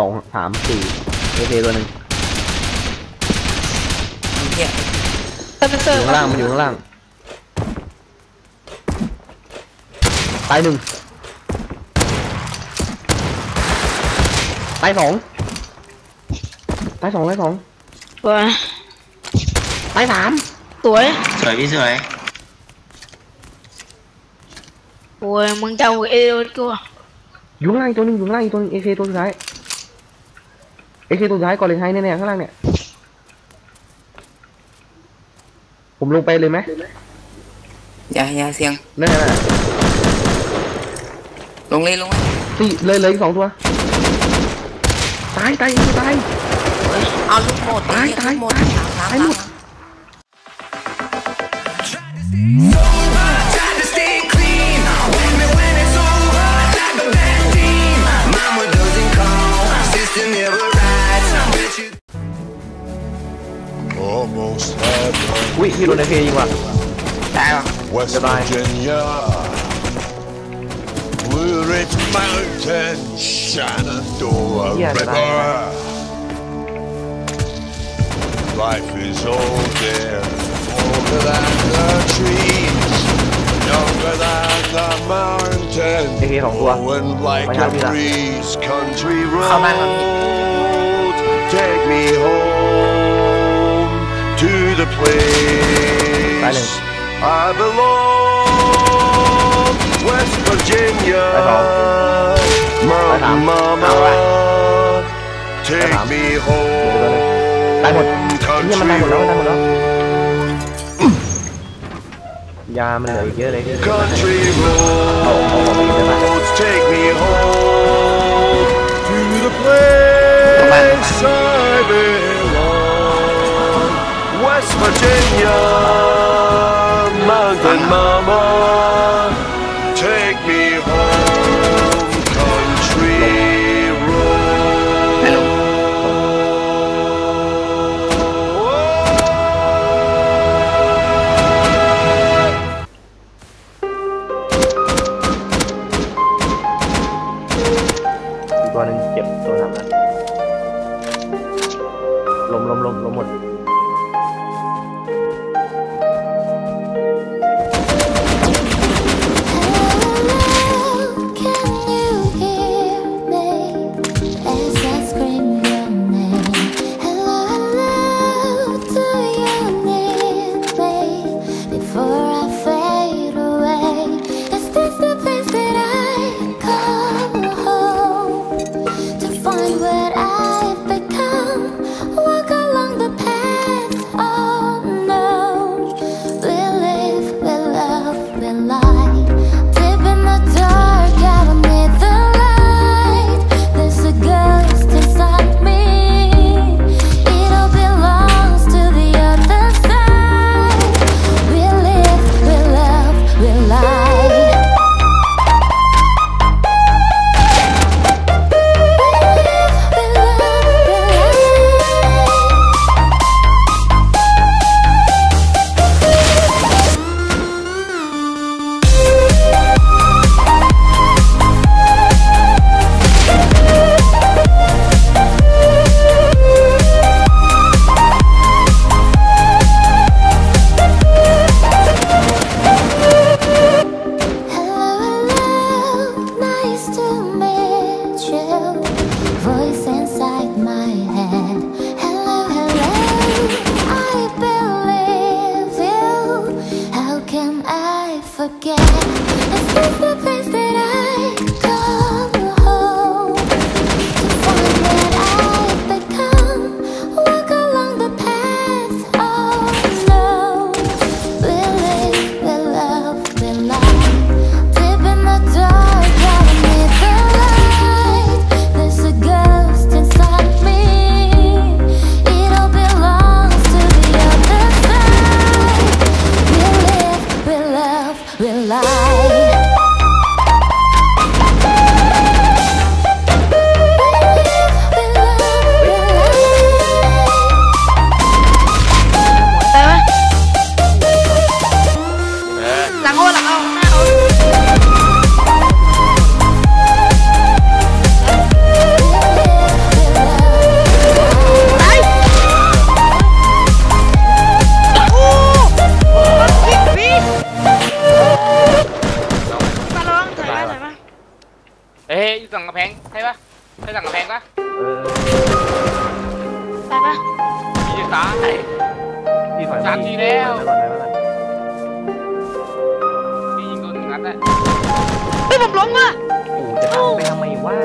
สองสามสี่เอเคตัวหนึ่ง เหี้ย สเปนเซ อ อร์ ยู่ข้างล่างมันอยู่ข้างล่างตายหนึ่งตายสองตายสองตายสอง สวย ตายสาม สวย สวยพี่สวย โอ้ยมึงจะเอาเอวกู อยู่ข้างล่างอีกตัวหนึงอยู่ข้างล่างอีกตัวหนึงเอเคตัวสุดท้ายเ อเคตัวสุดท้ายก่อนเลยไทยแน่ๆข้างล่างเนี่ย ผมลงไปเลยไหมอย่าอย่าเสียงนั่นน่ะลงเลยลงเลยสี่เลยเลยอีกสองตัว ตายตายอีกตายเอาลูกหมดตายเหี้ตายลูกหมดตายสามสามตายหมด Almost had อุ้ยพี่โดนเอเคยิงว่ะ ได้ปะ West Goodbye. Virginia. Blue Ridge Mountain, Shenandoah Yeah, River. goodbye. Life is old there, older than the trees, younger than the mountains, Ê, không qua. blowing like Mày a làm gì nào? breeze. Country Không ăn làm gì? road, take me home to the place Silence. I belong. West Virginia, Phải không? Phải Mountain không? Mama, Đâu rồi? take không? me Được home. rồi. Tại một. Nhưng mà tại một đó, tại một đó. ยามันเหลืออีกเยอะเลยที่ Country Oh, oh, oh, roads, take me home to the Come on, place I belong. West Virginia, mountain mama, take me home, country road. Hello. Tôi nên chụp tôi làm forget? Is the place that I là ngôi là câu Ê, thằng ngập hẹn, thấy ba? Thấy thằng ngập hẹn quá Sao ba. Gì vậy ta? Gì phải sao chi đeo ด้วยเฮ้ยผมล้มอะโอ้จะทำไปทำไมวะ